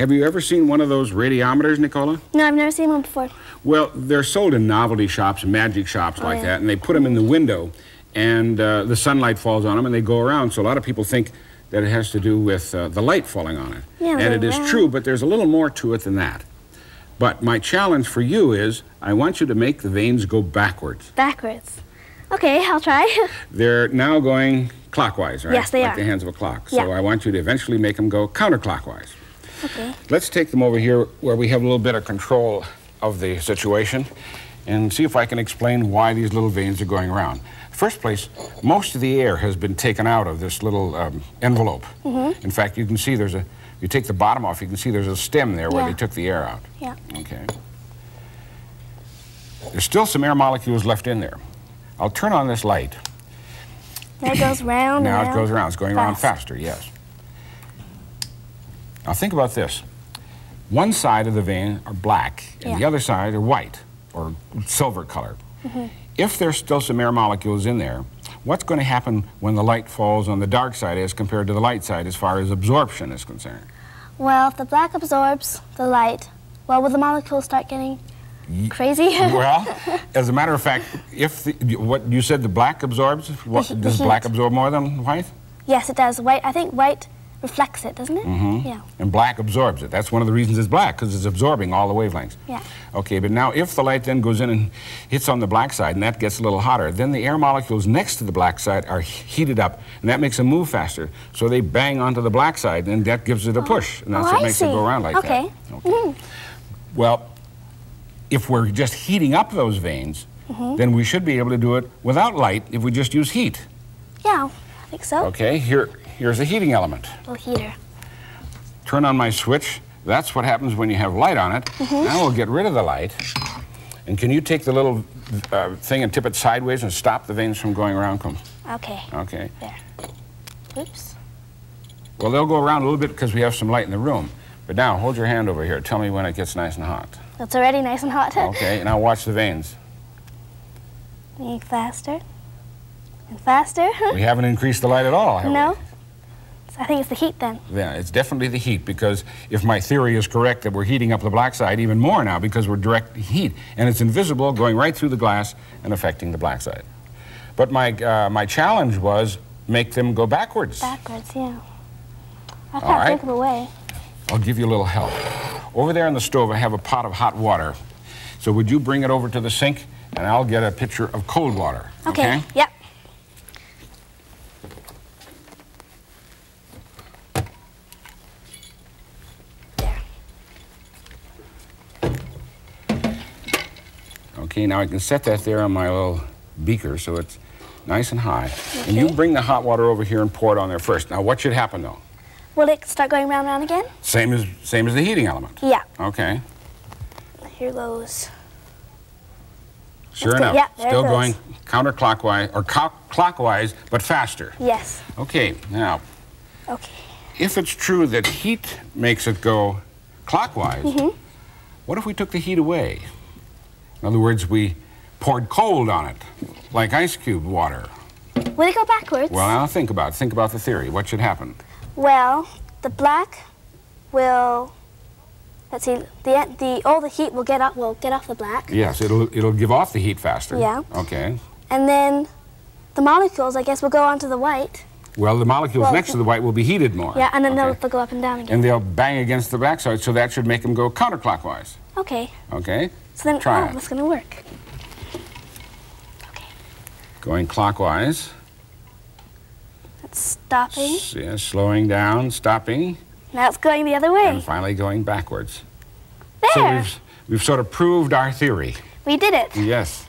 Have you ever seen one of those radiometers, Nicola? No, I've never seen one before. Well, they're sold in novelty shops, magic shops Oh, like yeah. that, and they put them in the window, and uh, the sunlight falls on them, and they go around. So a lot of people think that it has to do with uh, the light falling on it. Yeah, and it is true, but there's a little more to it than that. But my challenge for you is I want you to make the vanes go backwards. Backwards. Okay, I'll try. They're now going clockwise, right? Yes, they like are. the hands of a clock. Yeah. So I want you to eventually make them go counterclockwise. Okay. Let's take them over here where we have a little bit of control of the situation and see if I can explain why these little vanes are going around. First place, most of the air has been taken out of this little um, envelope. Mm-hmm. In fact, you can see there's a, you take the bottom off, you can see there's a stem there where Yeah. they took the air out. Yeah. Okay. There's still some air molecules left in there. I'll turn on this light. Now it goes round Now and it goes around. It's going around faster, yes. Now think about this. One side of the vane are black, and the other side are white or silver color. Mm-hmm. If there's still some air molecules in there, what's going to happen when the light falls on the dark side as compared to the light side as far as absorption is concerned? Well, if the black absorbs the light, well, will the molecules start getting crazy? well, as a matter of fact, if the, what you said the black absorbs, what, The he- the does black absorb more than white? yes, it does. White. I think white reflects it, doesn't it? Mhm. Yeah. And black absorbs it. That's one of the reasons it's black, because it's absorbing all the wavelengths. Yeah. Okay, but now if the light then goes in and hits on the black side, and that gets a little hotter, then the air molecules next to the black side are heated up, and that makes them move faster. So they bang onto the black side, and that gives it a push, and that's oh, what I makes it see. go around like Okay. that. Okay. Well, if we're just heating up those vanes, Mm-hmm. then we should be able to do it without light if we just use heat. Yeah, I think so. Okay, here, here's a heating element. Little heater. turn on my switch. That's what happens when you have light on it. Mm-hmm. Now we'll get rid of the light. And can you take the little uh, thing and tip it sideways and stop the vanes from going around? Come. Okay. Okay. There. Oops. Well, they'll go around a little bit because we have some light in the room. But now, hold your hand over here. Tell me when it gets nice and hot. It's already nice and hot. Okay, now watch the vanes. Going faster and faster. We haven't increased the light at all, have no. we? I think it's the heat then. Yeah, it's definitely the heat because if my theory is correct that we're heating up the black side even more now because we're direct heat and it's invisible going right through the glass and affecting the black side. But my, uh, my challenge was make them go backwards. Backwards, yeah. I can't right. think of a way. I'll give you a little help. Over there on the stove, I have a pot of hot water. So would you bring it over to the sink and I'll get a pitcher of cold water. Okay. Yep. Okay, now I can set that there on my little beaker so it's nice and high. And you bring the hot water over here and pour it on there first. Now, what should happen though? Will it start going round and round again? Same as same as the heating element. Yeah. Okay. Here goes. Sure enough. Yeah, Still going counterclockwise or co- clockwise, but faster. Yes. Okay. Now, Okay. if it's true that heat makes it go clockwise, Mm-hmm. what if we took the heat away? In other words, we poured cold on it, like ice cube water. Will it go backwards? Well, now think about it. Think about the theory. What should happen? Well, the black will. Let's see. The the all the heat will get up. Will get off the black, Yes, it'll it'll give off the heat faster. Yeah. Okay. and then the molecules, I guess, will go onto the white. Well, the molecules Well, next to the white will be heated more. Yeah, and then okay? they'll, they'll go up and down again. and they'll bang against the backside, so that should make them go counterclockwise. Okay. Okay. So then, Try oh, it. that's gonna work. Okay. Going clockwise. It's stopping. S- yeah, slowing down, stopping, Now it's going the other way. and finally going backwards. There. So we've, we've sort of proved our theory. We did it. Yes.